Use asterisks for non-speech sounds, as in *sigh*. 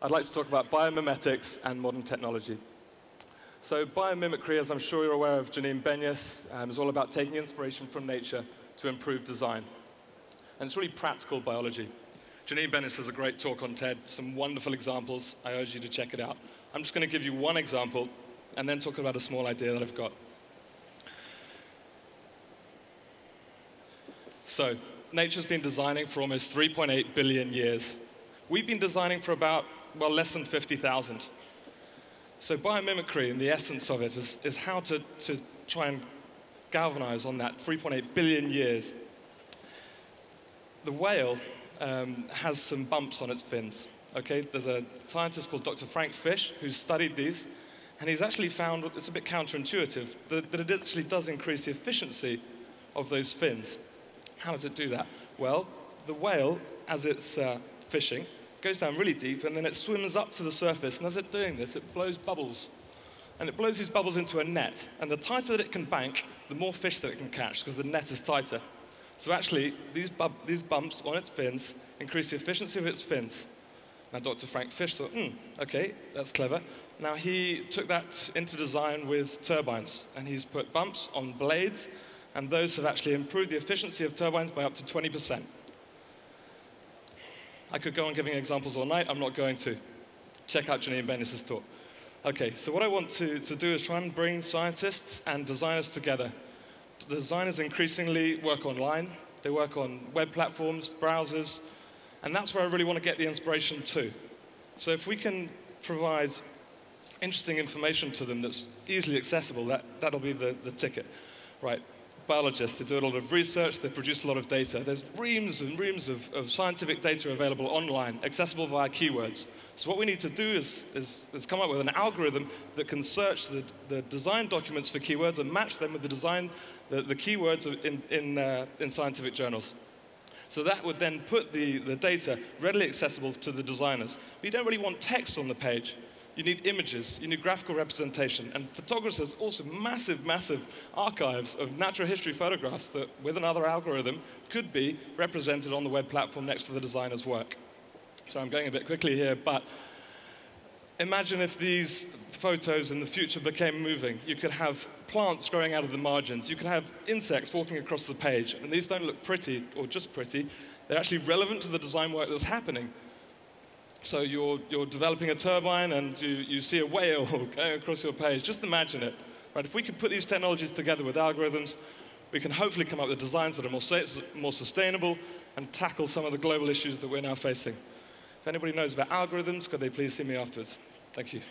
I'd like to talk about biomimetics and modern technology. So biomimicry, as I'm sure you're aware of Janine Benyus, um, is all about taking inspiration from nature to improve design. And it's really practical biology. Janine Benyus has a great talk on TED, some wonderful examples. I urge you to check it out. I'm just going to give you one example and then talk about a small idea that I've got. So, nature's been designing for almost 3.8 billion years. We've been designing for about, well, less than 50,000. So biomimicry, and the essence of it, is, is how to, to try and galvanize on that 3.8 billion years. The whale um, has some bumps on its fins. Okay, there's a scientist called Dr. Frank Fish who's studied these, and he's actually found it's a bit counterintuitive that, that it actually does increase the efficiency of those fins. How does it do that? Well, the whale, as it's uh, fishing, goes down really deep and then it swims up to the surface. And as it's doing this, it blows bubbles. And it blows these bubbles into a net. And the tighter that it can bank, the more fish that it can catch because the net is tighter. So actually, these, these bumps on its fins increase the efficiency of its fins. Now, Dr. Frank Fish thought, hmm, okay, that's clever. Now, he took that into design with turbines, and he's put bumps on blades, and those have actually improved the efficiency of turbines by up to 20%. I could go on giving examples all night. I'm not going to. Check out Janine Benyus's talk. Okay, so what I want to, to do is try and bring scientists and designers together. Designers increasingly work online. They work on web platforms, browsers, and that's where I really want to get the inspiration to. So if we can provide interesting information to them that's easily accessible, that, that'll be the, the ticket. Right, biologists. They do a lot of research, they produce a lot of data. There's reams and reams of, of scientific data available online, accessible via keywords. So what we need to do is, is, is come up with an algorithm that can search the, the, design documents for keywords and match them with the design, the, the keywords in, in, uh, in scientific journals. So that would then put the, the data readily accessible to the designers. But you don't really want text on the page. You need images, you need graphical representation, and photographers also massive, massive archives of natural history photographs that, with another algorithm, could be represented on the web platform next to the designer's work. So I'm going a bit quickly here, but imagine if these photos in the future became moving. You could have plants growing out of the margins. You could have insects walking across the page. And these don't look pretty or just pretty. They're actually relevant to the design work that's happening. So you're, you're developing a turbine and you, you see a whale *laughs* going across your page. Just imagine it. Right? If we could put these technologies together with algorithms, we can hopefully come up with designs that are more, more sustainable and tackle some of the global issues that we're now facing. If anybody knows about algorithms, could they please see me afterwards? Thank you.